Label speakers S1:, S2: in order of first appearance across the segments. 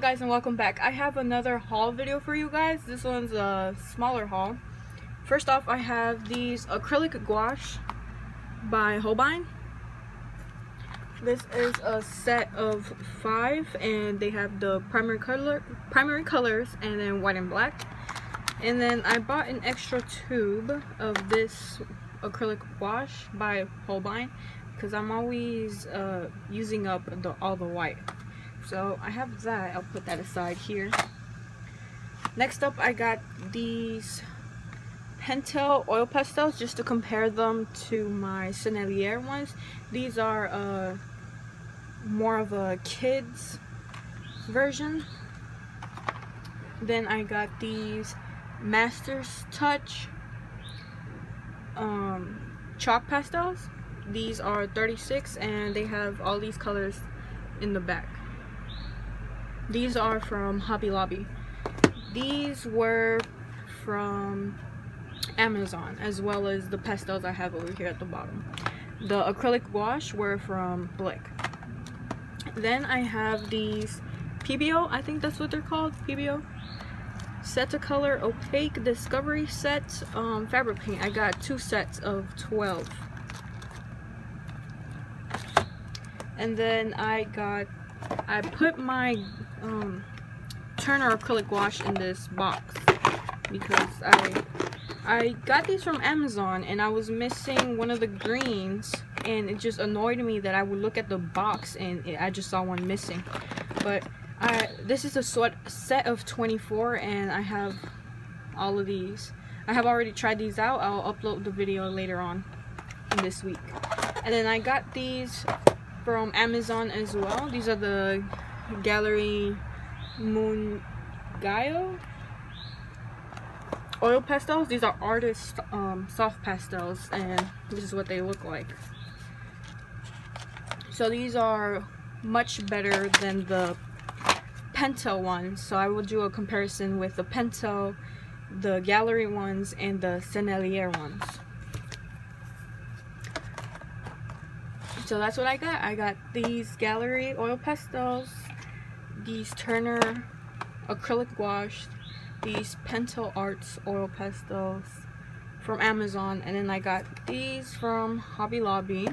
S1: guys and welcome back. I have another haul video for you guys. This one's a smaller haul. First off, I have these acrylic gouache by Holbein. This is a set of five and they have the primary color primary colors and then white and black. And then I bought an extra tube of this acrylic gouache by Holbein because I'm always uh, using up the, all the white. So I have that. I'll put that aside here. Next up, I got these Pentel oil pastels just to compare them to my Sennelier ones. These are uh, more of a kid's version. Then I got these Masters Touch um, chalk pastels. These are 36 and they have all these colors in the back. These are from Hobby Lobby. These were from Amazon as well as the pastels I have over here at the bottom. The acrylic gouache were from Blick. Then I have these Pebeo, I think that's what they're called, Pebeo. Set to color opaque discovery set um, fabric paint. I got two sets of 12. And then I got I put my um, Turner acrylic gouache in this box because I I got these from Amazon and I was missing one of the greens and it just annoyed me that I would look at the box and it, I just saw one missing. But I this is a sort set of 24 and I have all of these. I have already tried these out. I'll upload the video later on this week. And then I got these from Amazon as well. These are the Gallery Moon Gaio oil pastels. These are artist um, soft pastels and this is what they look like. So these are much better than the Pentel ones. So I will do a comparison with the Pentel, the Gallery ones, and the Sennelier ones. So that's what I got. I got these Gallery oil pastels, these Turner acrylic gouache, these Pentel Arts oil pastels from Amazon, and then I got these from Hobby Lobby,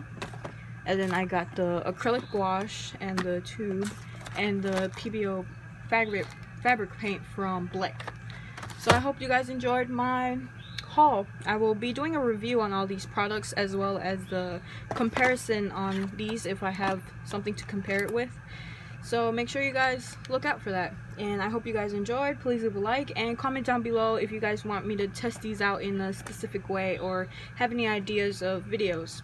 S1: and then I got the acrylic gouache and the tube, and the Pebeo fabric fabric paint from Blick. So I hope you guys enjoyed my haul. I will be doing a review on all these products as well as the comparison on these if I have something to compare it with. So make sure you guys look out for that. And I hope you guys enjoyed. Please leave a like and comment down below if you guys want me to test these out in a specific way or have any ideas of videos.